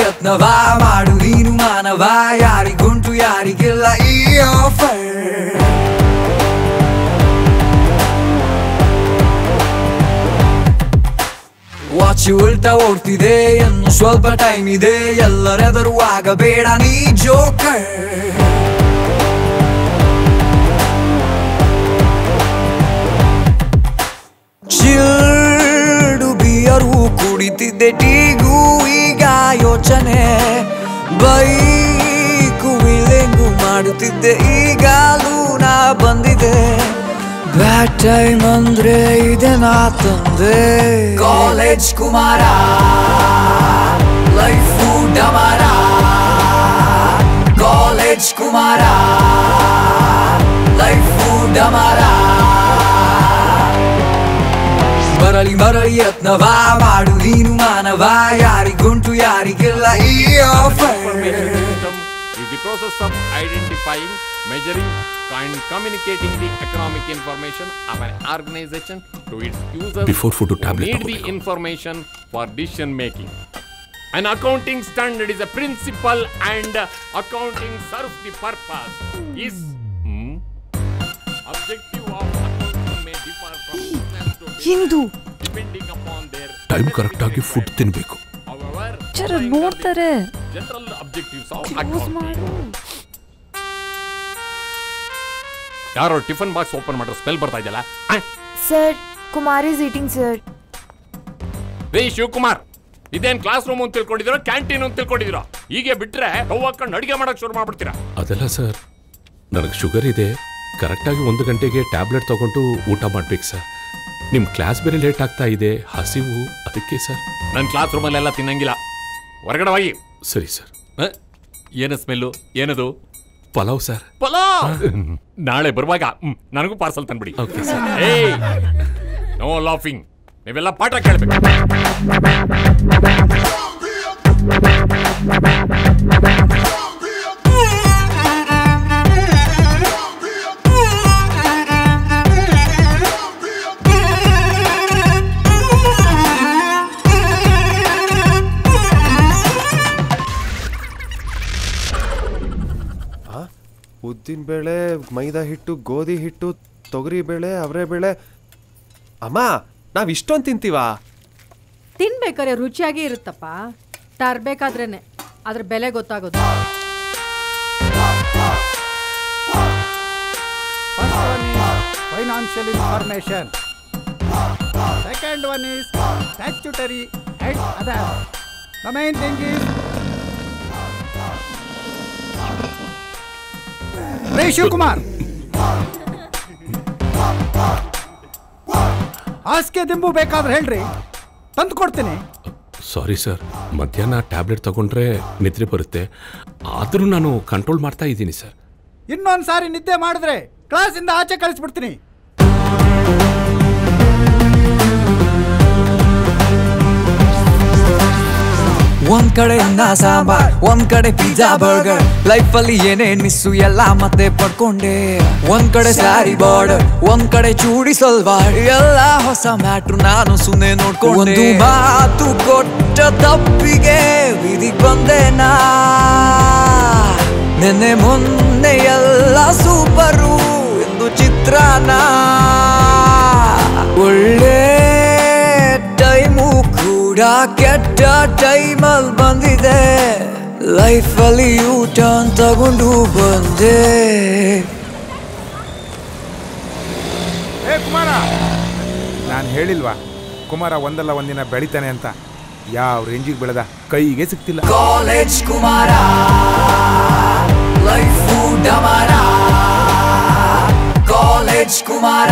ಯತ್ನವ ಮಾಡು ನೀನು ಮಾನವ, ಯಾರಿಗುಂಟು ಯಾರಿಗಿಲ್ಲ ಈ ಆಫರ್ ವಾಚ್ ಉಲ್ಟಾ ಓಡ್ತಿದೆ, ಇನ್ನು ಸ್ವಲ್ಪ ಟೈಮ್ ಇದೆ, ಎಲ್ಲರೆದರು ಆಗಬೇಡ ನೀ ಜೋಕರ್ ಚಿಲ್ಡು ಬಿಯರು ಕುಡಿತಿದ್ದೆ ಟೀ ಯೋಚನೆ. ಬೈಕು ವಿಲೆಂಗು ಮಾಡುತ್ತಿದ್ದೆ ಈಗಲೂ ನಾ ಬಂದಿದೆ ಬ್ಯಾಡ್ ಟೈಮ್ ಅಂದ್ರೆ ಇದೆ ನಾ ತಂದೆ. ಕಾಲೇಜ್ ಕುಮಾರ, ಲೈಫು ಡಮಾರ ಕಾಲೇಜ್ ಕುಮಾರ, ಲೈಫು ಡಮಾರ ಮರಳಿ ಮರಳಿ ಯತ್ನವ ಮಾಡು ನೀನು ಮಾನವ ಯಾರಿಗುಂಟು ಯಾರಿಗಿಲ್ಲ ಈ offer system is the process of identifying, measuring, and communicating the economic information of an organization to its users Before food to tablet need the ತಗೋಬೇಕು. information for decision making. An accounting standard is a principle and accounting serves the purpose. Is hmm, objective of accounting may differ from business To correct ಆಗಿ upon their time ಕರೆಕ್ಟಾಗಿ food ತಿನ್ಬೇಕು. ಚರ ನೋಡ್ತಾರೆ. ಯಾರೋ tiffin box open ಮಾಡ್ರೆ smell ಬರ್ತಾ ಇದೆಯಲ್ಲ? Sir Kumar is eating sir ರೇ ಶಿವಕುಮಾರ್ ಇದೇನ್ ಕ್ಲಾಸ್ ರೂಮ್ ಅಂತ ತಿಳ್ಕೊಂಡಿದಿರೋ ಕ್ಯಾಂಟೀನ್ ಅಂತ ತಿಳ್ಕೊಂಡಿದಿರೋ ಹೀಗೆ ಬಿಟ್ರೆ ಕವ್ ಹಾಕೊಂಡು ಅಡಿಗೆ ಮಾಡಕ್ ಶುರು ಮಾಡ್ಬಿಡ್ತೀರಾ? ಅದಲ್ಲ ಸರ್ ನನಗೆ ಶುಗರ್ ಇದೆ. ಕರೆಕ್ಟಾಗಿ ಒಂದು ಗಂಟೆಗೆ ಟ್ಯಾಬ್ಲೆಟ್ ತಗೊಂಡು ಊಟ ಮಾಡ್ಬೇಕು ಸರ್ ನಿಮ್ಮ ಕ್ಲಾಸ್ ಬೇರೆ ಲೇಟ್ ಆಗ್ತಾ ಇದೆ ಹಸಿವು ಅದಕ್ಕೆ ಸರ್. ನನ್ನ ಕ್ಲಾಸ್ ರೂಮಲ್ಲೆಲ್ಲ ತಿನ್ನಂಗಿಲ್ಲ. ಹೊರಗಡೆ ಹೋಗಿ ಸರಿ. ಸರ್ ಏನ ಸ್ಮೆಲ್ಲು? ಏನದು? ಪಲಾವ್ ಸರ್. ಪಲಾವ್! ನಾಳೆ ಬರುವಾಗ ನನಗೂ ಪಾರ್ಸಲ್ ತಂದ್ಬಿಡಿ. Okay sir. ಏಯ್! ನೋ ಲಾಫಿಂಗ್ ನೀವೆಲ್ಲ ಪಾಠ ಕೇಳ್ಬೇಕು. ಉದ್ದಿನ ಬೇಳೆ ಮೈದಾ ಹಿಟ್ಟು ಗೋಧಿ ಹಿಟ್ಟು ತೊಗರಿ ಬೇಳೆ ಅವರೇ ಬೇಳೆ. ಅಮ್ಮ ನಾವ್ ಇಷ್ಟೊಂದು ತಿಂತೀವಾ? ತಿನ್ಬೇಕಾರೆ ರುಚಿಯಾಗಿ ಇರುತ್ತಪ್ಪ. ತರ್ಬೇಕಾದ್ರೇನೆ. ಅದ್ರ ಬೆಲೆ ಗೊತ್ತಾಗೋದು. Financial information second one is statutory ಅದ ನಮ್ಮ ಏನ್ ಇಸ್ ರೇ ಶಿವಕುಮಾರ್ ಹಾಸಿಗೆ ದಿಂಬು ಬೇಕಾದ್ರೆ ಹೇಳ್ರಿ. ತಂದು ಕೊಡ್ತೀನಿ. ಸಾರಿ ಸರ್ ಮಧ್ಯಾಹ್ನ ಟ್ಯಾಬ್ಲೆಟ್ ತಗೊಂಡ್ರೆ ನಿದ್ರೆ ಬರುತ್ತೆ. ಆದರೂ ನಾನು ಕಂಟ್ರೋಲ್ ಮಾಡ್ತಾ ಇದ್ದೀನಿ ಸರ್ ಇನ್ನೊಂದು ಸಾರಿ ನಿದ್ದೆ ಮಾಡಿದ್ರೆ ಕ್ಲಾಸಿಂದ ಆಚೆ ಕಳಿಸ್ಬಿಡ್ತೀನಿ. ಒಂದ್ ಕಡೆ ಅನ್ನ ಸಾಂಬಾರ್, ಒಂದ್ ಕಡೆ ಪಿಜ್ಜಾ ಬರ್ಗರ್ ಲೈಫ್ ಅಲ್ಲಿ ಏನೇ ಮಿಸ್ಸು ಎಲ್ಲ ಮತ್ತೆ ಪಡ್ಕೊಂಡೆ. ಒಂದ್ ಕಡೆ ಸ್ಯಾರಿ ಬಾರ್ಡರ್ ಒಂದ್ ಕಡೆ ಚೂಡಿ ಸಲ್ವಾರ್. ಎಲ್ಲ ಹೊಸ ಮ್ಯಾಟ್ರು ನಾನು ಸುಮ್ಮನೆ ನೋಡ್ಕೊಂಡು. ಮಾತು ಕೊಟ್ಟ ತಪ್ಪಿಗೆ ವಿಧಿ ಬಂದೆ ನಾ. ಮೊನ್ನೆ ಎಲ್ಲ ಸೂಪರು ಎಂದು ಚಿತ್ರಾನ. ಕೂಡ ಕೆಟ್ಟ ಟೈಮಲ್ ಬಂದಿದೆ. ಲೈಫಲ್ಲಿ ಊಟ ತಗೊಂಡು ಬಂದೆ. ಏ ಕುಮಾರ! ನಾನು ಹೇಳಿಲ್ವಾ? ಕುಮಾರ ಒಂದಲ್ಲ ಒಂದಿನ ಬೆಳಿತಾನೆ ಅಂತ. ಯಾವ ರೇಂಜಿಗೆ ಬೆಳೆದ? ಕೈಗೆ ಸಿಕ್ತಿಲ್ಲ ಕಾಲೇಜ್ ಕುಮಾರ! ಲೈಫ್ ಡಮಾರ ಕಾಲೇಜ್ ಕುಮಾರ!